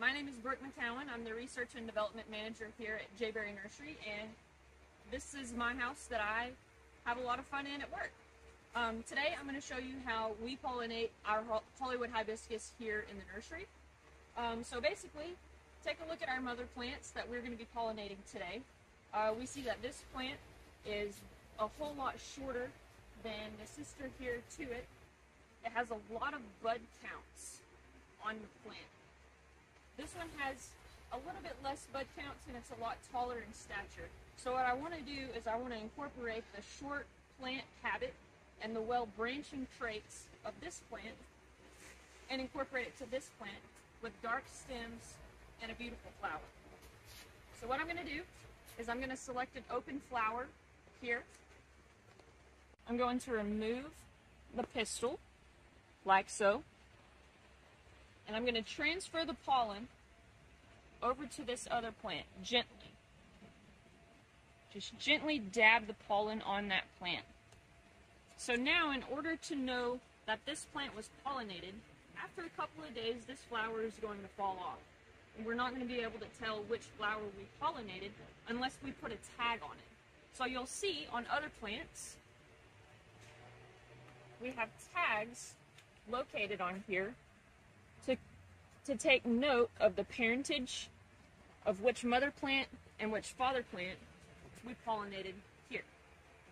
My name is Brooke McCowan. I'm the Research and Development Manager here at J Berry Nursery, and this is my house that I have a lot of fun in at work. Um, today I'm going to show you how we pollinate our Hollywood hibiscus here in the nursery. Um, so basically, take a look at our mother plants that we're going to be pollinating today. Uh, we see that this plant is a whole lot shorter than the sister here to it. It has a lot of bud counts on the plant. This one has a little bit less bud counts and it's a lot taller in stature. So what I want to do is I want to incorporate the short plant habit and the well branching traits of this plant and incorporate it to this plant with dark stems and a beautiful flower. So what I'm going to do is I'm going to select an open flower here. I'm going to remove the pistil like so. And I'm going to transfer the pollen over to this other plant gently. Just gently dab the pollen on that plant. So now in order to know that this plant was pollinated, after a couple of days this flower is going to fall off. And we're not going to be able to tell which flower we pollinated unless we put a tag on it. So you'll see on other plants, we have tags located on here to, to take note of the parentage of which mother plant and which father plant we pollinated here.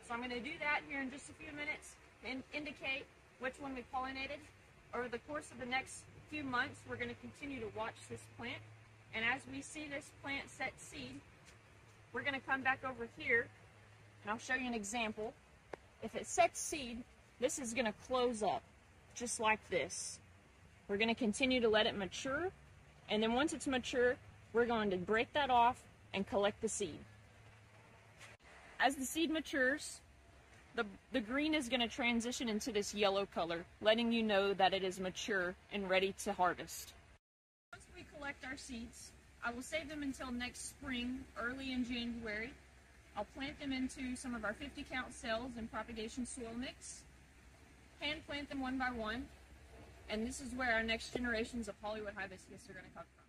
So I'm going to do that here in just a few minutes and indicate which one we pollinated. Over the course of the next few months, we're going to continue to watch this plant. And as we see this plant set seed, we're going to come back over here and I'll show you an example. If it sets seed, this is going to close up just like this. We're going to continue to let it mature. And then once it's mature, we're going to break that off and collect the seed. As the seed matures, the, the green is going to transition into this yellow color, letting you know that it is mature and ready to harvest. Once we collect our seeds, I will save them until next spring, early in January. I'll plant them into some of our 50 count cells in propagation soil mix, hand plant them one by one, and this is where our next generations of Hollywood hibiscus are going to come from.